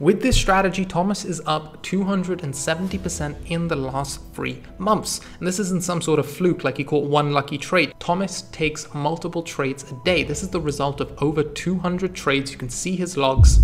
With this strategy, Thomas is up 270% in the last three months. And this isn't some sort of fluke like he caught one lucky trade. Thomas takes multiple trades a day. This is the result of over 200 trades. You can see his logs.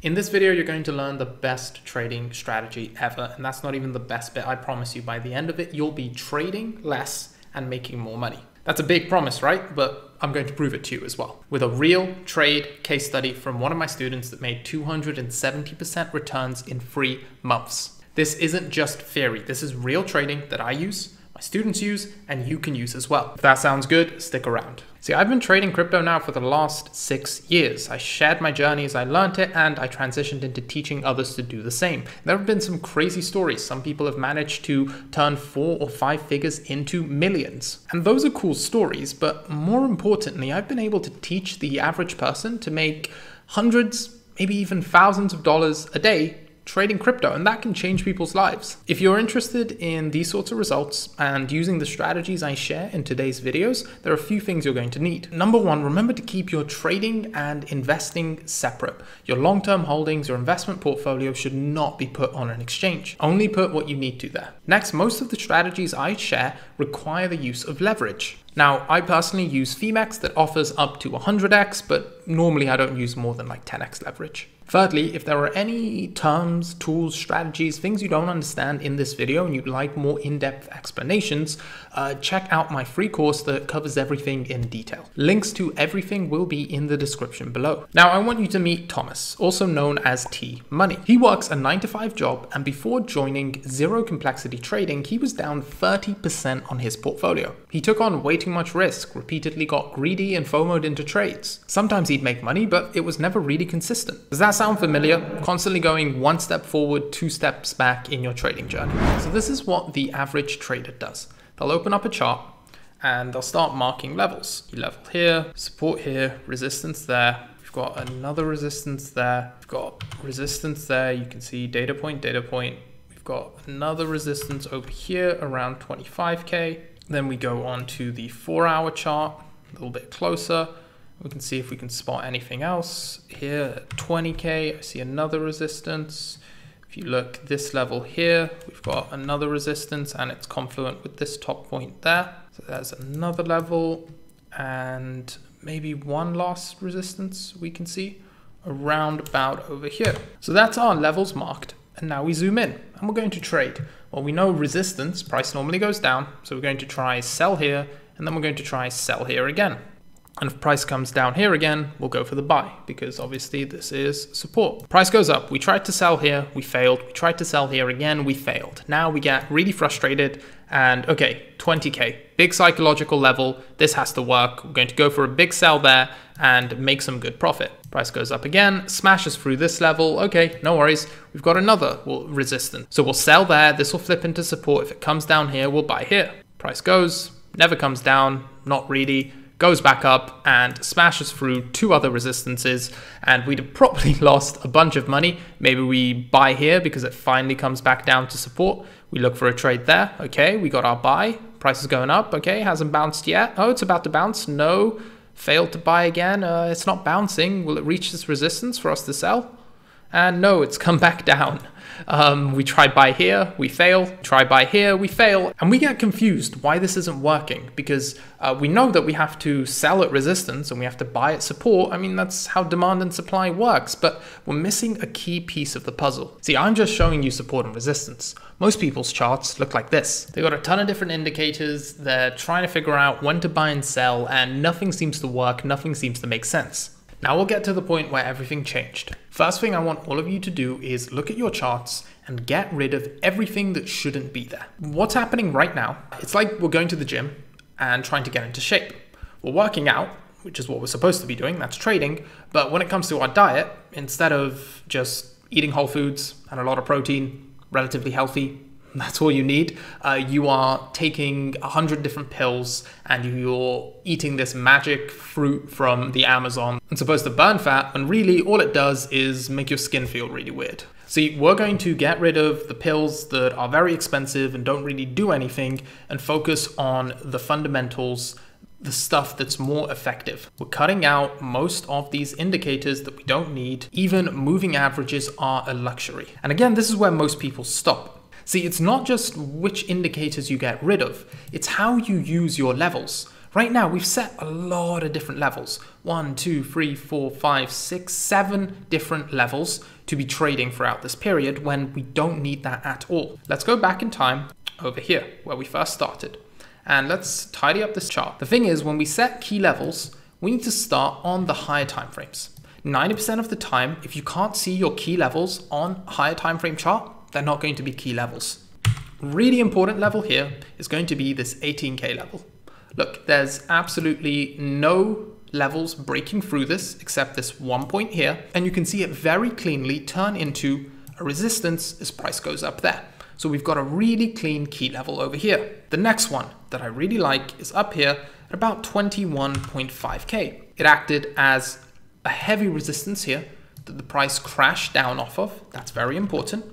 In this video, you're going to learn the best trading strategy ever. And that's not even the best bit. I promise you by the end of it, you'll be trading less and making more money. That's a big promise, right? But I'm going to prove it to you as well. With a real trade case study from one of my students that made 270% returns in three months. This isn't just theory, this is real trading that I use my students use and you can use as well. If that sounds good, stick around. See, I've been trading crypto now for the last six years. I shared my journey as I learned it and I transitioned into teaching others to do the same. There have been some crazy stories. Some people have managed to turn four or five figures into millions. And those are cool stories, but more importantly, I've been able to teach the average person to make hundreds, maybe even thousands of dollars a day trading crypto, and that can change people's lives. If you're interested in these sorts of results and using the strategies I share in today's videos, there are a few things you're going to need. Number one, remember to keep your trading and investing separate. Your long-term holdings, your investment portfolio should not be put on an exchange. Only put what you need to there. Next, most of the strategies I share require the use of leverage. Now, I personally use Phemex that offers up to 100x, but normally I don't use more than like 10x leverage. Thirdly, if there are any terms, tools, strategies, things you don't understand in this video and you'd like more in-depth explanations, uh, check out my free course that covers everything in detail. Links to everything will be in the description below. Now, I want you to meet Thomas, also known as T Money. He works a 9 to 5 job and before joining Zero Complexity Trading, he was down 30% on his portfolio. He took on way too much risk, repeatedly got greedy and FOMOed into trades. Sometimes make money, but it was never really consistent. Does that sound familiar? Constantly going one step forward, two steps back in your trading journey. So this is what the average trader does. They'll open up a chart and they'll start marking levels. You level here, support here, resistance there. We've got another resistance there. We've got resistance there. You can see data point, data point. We've got another resistance over here around 25K. Then we go on to the four hour chart, a little bit closer. We can see if we can spot anything else. Here 20K, I see another resistance. If you look this level here, we've got another resistance and it's confluent with this top point there. So there's another level and maybe one last resistance we can see around about over here. So that's our levels marked. And now we zoom in and we're going to trade. Well, we know resistance, price normally goes down. So we're going to try sell here and then we're going to try sell here again. And if price comes down here again, we'll go for the buy because obviously this is support. Price goes up. We tried to sell here, we failed. We tried to sell here again, we failed. Now we get really frustrated and okay, 20K, big psychological level. This has to work. We're going to go for a big sell there and make some good profit. Price goes up again, smashes through this level. Okay, no worries. We've got another resistance. So we'll sell there. This will flip into support. If it comes down here, we'll buy here. Price goes, never comes down, not really goes back up and smashes through two other resistances and we'd have probably lost a bunch of money. Maybe we buy here because it finally comes back down to support. We look for a trade there. Okay, we got our buy. Price is going up. Okay, hasn't bounced yet. Oh, it's about to bounce. No, failed to buy again. Uh, it's not bouncing. Will it reach this resistance for us to sell? And no, it's come back down. Um, we try buy here, we fail. Try buy here, we fail. And we get confused why this isn't working because uh, we know that we have to sell at resistance and we have to buy at support. I mean, that's how demand and supply works, but we're missing a key piece of the puzzle. See, I'm just showing you support and resistance. Most people's charts look like this. They've got a ton of different indicators. They're trying to figure out when to buy and sell and nothing seems to work. Nothing seems to make sense. Now we'll get to the point where everything changed. First thing I want all of you to do is look at your charts and get rid of everything that shouldn't be there. What's happening right now, it's like we're going to the gym and trying to get into shape. We're working out, which is what we're supposed to be doing, that's trading, but when it comes to our diet, instead of just eating whole foods and a lot of protein, relatively healthy, that's all you need. Uh, you are taking a hundred different pills and you're eating this magic fruit from the Amazon. It's supposed to burn fat, and really all it does is make your skin feel really weird. See, we're going to get rid of the pills that are very expensive and don't really do anything and focus on the fundamentals the stuff that's more effective. We're cutting out most of these indicators that we don't need. Even moving averages are a luxury. And again, this is where most people stop. See, it's not just which indicators you get rid of, it's how you use your levels. Right now, we've set a lot of different levels. One, two, three, four, five, six, seven different levels to be trading throughout this period when we don't need that at all. Let's go back in time over here where we first started. And let's tidy up this chart. The thing is, when we set key levels, we need to start on the higher timeframes. 90% of the time, if you can't see your key levels on higher time frame chart, they're not going to be key levels. Really important level here is going to be this 18K level. Look, there's absolutely no levels breaking through this except this one point here, and you can see it very cleanly turn into a resistance as price goes up there. So we've got a really clean key level over here. The next one that I really like is up here at about 21.5k. It acted as a heavy resistance here that the price crashed down off of. That's very important.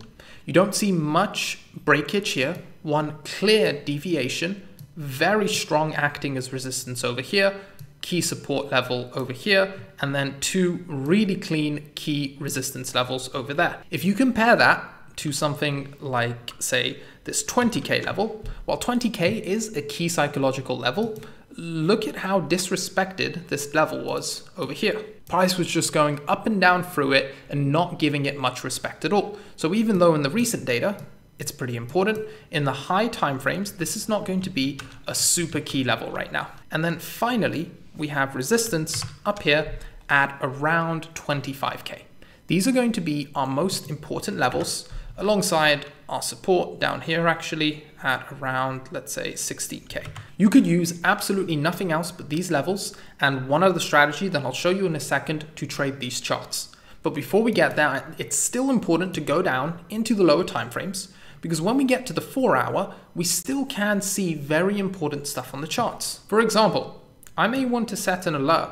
You don't see much breakage here. One clear deviation, very strong acting as resistance over here, key support level over here, and then two really clean key resistance levels over there. If you compare that to something like, say, this 20k level, while 20k is a key psychological level, look at how disrespected this level was over here. Price was just going up and down through it and not giving it much respect at all. So even though in the recent data, it's pretty important, in the high time frames, this is not going to be a super key level right now. And then finally, we have resistance up here at around 25k. These are going to be our most important levels alongside our support down here actually at around, let's say 16K. You could use absolutely nothing else but these levels and one other strategy that I'll show you in a second to trade these charts. But before we get there, it's still important to go down into the lower timeframes because when we get to the four hour, we still can see very important stuff on the charts. For example, I may want to set an alert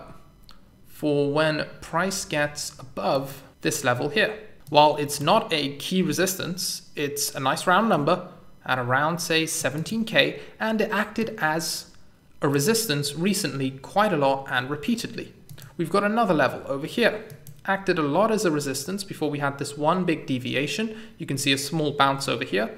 for when price gets above this level here. While it's not a key resistance, it's a nice round number at around say 17k and it acted as a resistance recently quite a lot and repeatedly. We've got another level over here. Acted a lot as a resistance before we had this one big deviation. You can see a small bounce over here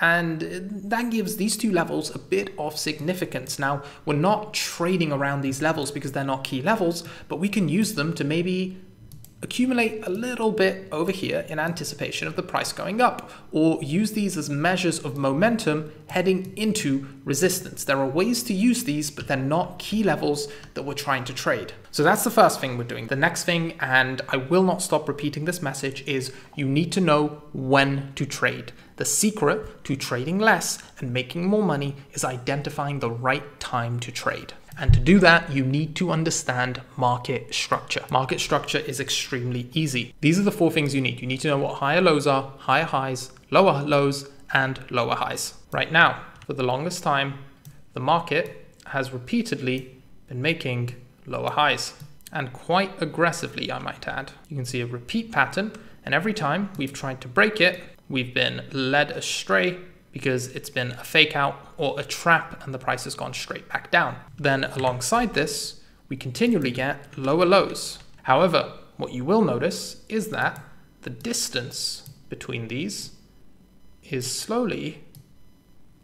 and that gives these two levels a bit of significance. Now, we're not trading around these levels because they're not key levels, but we can use them to maybe accumulate a little bit over here in anticipation of the price going up, or use these as measures of momentum heading into resistance. There are ways to use these, but they're not key levels that we're trying to trade. So that's the first thing we're doing. The next thing, and I will not stop repeating this message, is you need to know when to trade. The secret to trading less and making more money is identifying the right time to trade. And to do that, you need to understand market structure. Market structure is extremely easy. These are the four things you need. You need to know what higher lows are, higher highs, lower lows, and lower highs. Right now, for the longest time, the market has repeatedly been making lower highs and quite aggressively, I might add. You can see a repeat pattern, and every time we've tried to break it, we've been led astray because it's been a fake out or a trap and the price has gone straight back down. Then alongside this, we continually get lower lows. However, what you will notice is that the distance between these is slowly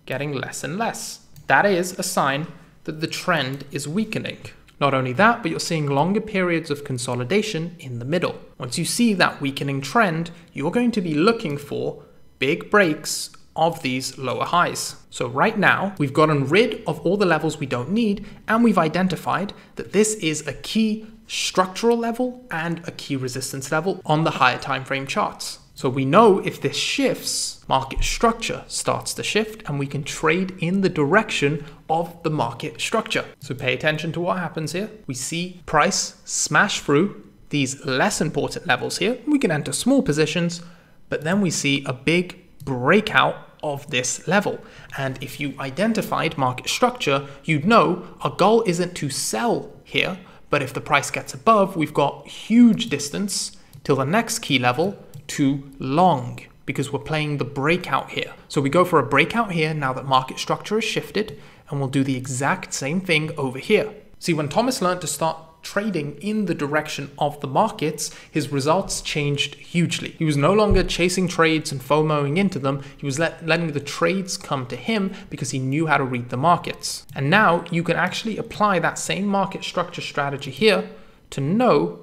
getting less and less. That is a sign that the trend is weakening. Not only that, but you're seeing longer periods of consolidation in the middle. Once you see that weakening trend, you're going to be looking for big breaks of these lower highs. So right now, we've gotten rid of all the levels we don't need, and we've identified that this is a key structural level and a key resistance level on the higher time frame charts. So we know if this shifts, market structure starts to shift and we can trade in the direction of the market structure. So pay attention to what happens here. We see price smash through these less important levels here. We can enter small positions, but then we see a big breakout of this level. And if you identified market structure, you'd know our goal isn't to sell here, but if the price gets above, we've got huge distance till the next key level to long because we're playing the breakout here. So we go for a breakout here now that market structure is shifted and we'll do the exact same thing over here. See, when Thomas learned to start trading in the direction of the markets, his results changed hugely. He was no longer chasing trades and FOMOing into them, he was let, letting the trades come to him because he knew how to read the markets. And now you can actually apply that same market structure strategy here to know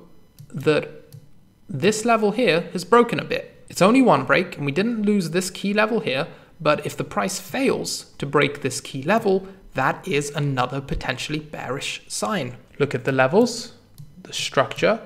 that this level here has broken a bit. It's only one break, and we didn't lose this key level here, but if the price fails to break this key level, that is another potentially bearish sign. Look at the levels, the structure,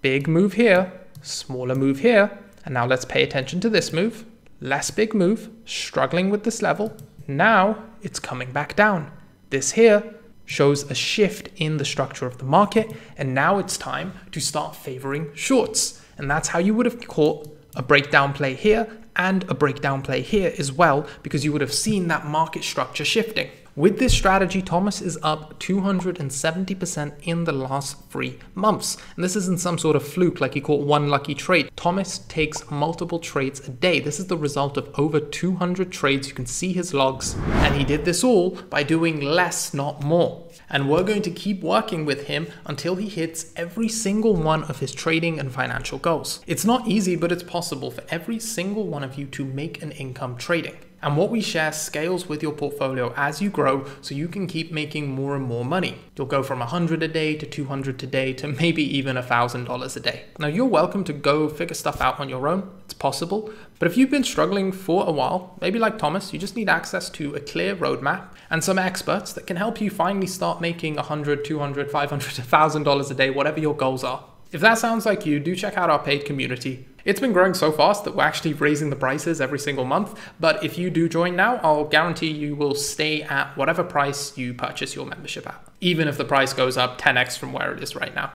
big move here, smaller move here, and now let's pay attention to this move. Less big move, struggling with this level. Now it's coming back down. This here shows a shift in the structure of the market, and now it's time to start favoring shorts. And that's how you would have caught a breakdown play here and a breakdown play here as well, because you would have seen that market structure shifting. With this strategy, Thomas is up 270% in the last three months. And this isn't some sort of fluke like he caught one lucky trade. Thomas takes multiple trades a day. This is the result of over 200 trades. You can see his logs. And he did this all by doing less, not more. And we're going to keep working with him until he hits every single one of his trading and financial goals. It's not easy, but it's possible for every single one of you to make an income trading. And what we share scales with your portfolio as you grow so you can keep making more and more money. You'll go from 100 a day to 200 a day to maybe even $1,000 a day. Now, you're welcome to go figure stuff out on your own. It's possible. But if you've been struggling for a while, maybe like Thomas, you just need access to a clear roadmap and some experts that can help you finally start making 100, 200, 500, $1,000 a day, whatever your goals are. If that sounds like you, do check out our paid community. It's been growing so fast that we're actually raising the prices every single month. But if you do join now, I'll guarantee you will stay at whatever price you purchase your membership at, even if the price goes up 10x from where it is right now.